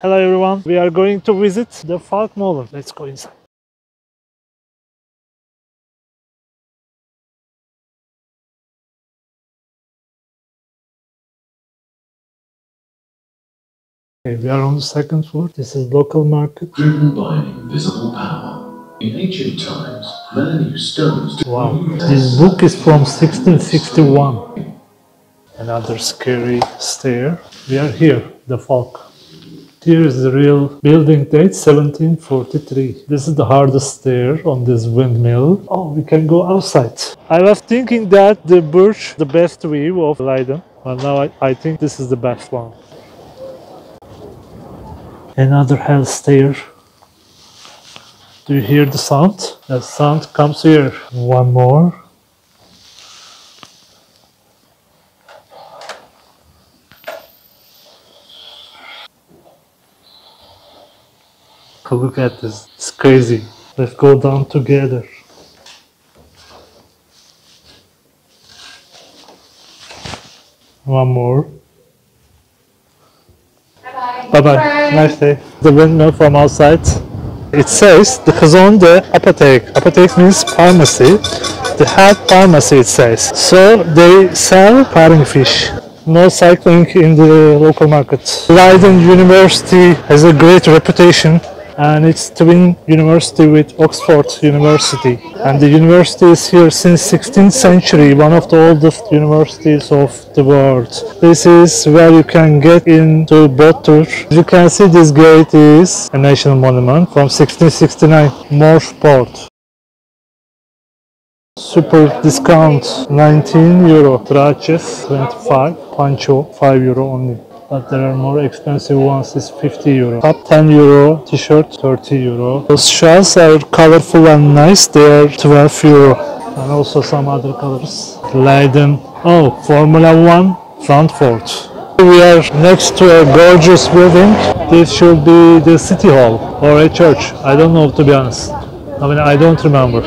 Hello everyone, we are going to visit the Valk Valkmolen. Let's go inside. Okay, we are on the second floor. This is local market. driven by an invisible power. In ancient times, man used stones to Wow, this book is from 1661. Another scary stair. We are here, the Valk. Here is the real building date 1743. This is the hardest stair on this windmill. Oh, we can go outside. I was thinking that the Burcht, the best view of Leiden, but now I, I think this is the best one. Another hell stair. Do you hear the sound? The sound comes here. One more. Look at this. It's crazy. Let's go down together. One more. Bye bye. Bye-bye. Nice day. The windmill from outside. It says the Gezonde Apotheek. Apotheek means pharmacy. The health pharmacy it says. So they sell paring fish. No cycling in the local market. Leiden University has a great reputation and it's twin university with Oxford University. And the university is here since 16th century, one of the oldest universities of the world. This is where you can get into boat tour. You can see this gate is a national monument from 1669, Morspoort. Super discount 19 euro, traches 25, pancho 5 euro only but there are more expensive ones is 50 euro. Top 10 euro t-shirt 30 euro. Those shells are colorful and nice they are 12 euro. And also some other colors. Leiden. Oh Formula 1 Frankfurt. We are next to a gorgeous building. This should be the city hall or a church. I don't know to be honest. I mean I don't remember.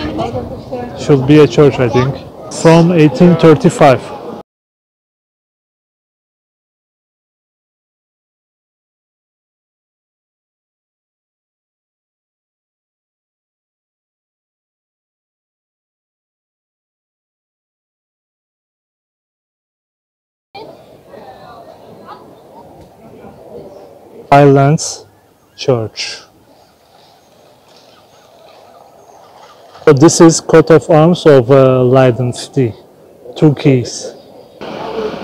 Should be a church I think. From 1835 Highlands Church. So this is coat of arms of uh, Leiden city. Two keys.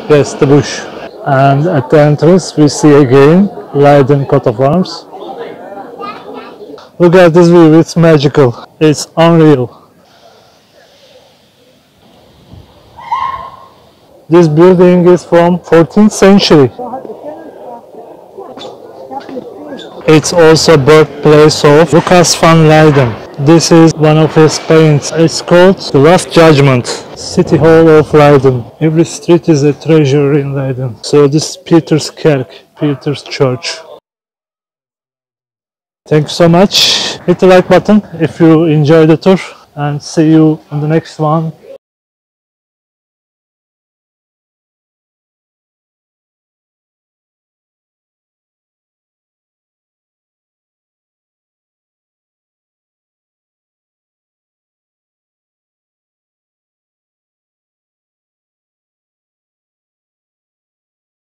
Yes, the bush. And at the entrance we see again Leiden coat of arms. Look at this view, it's magical. It's unreal. This building is from 14th century. It's also birthplace of Lucas van Leyden. This is one of his paints. It's called The Last Judgment, City Hall of Leiden. Every street is a treasure in Leiden. So this is Peter's Kerk, Peter's Church. Thank you so much. Hit the like button if you enjoyed the tour and see you on the next one.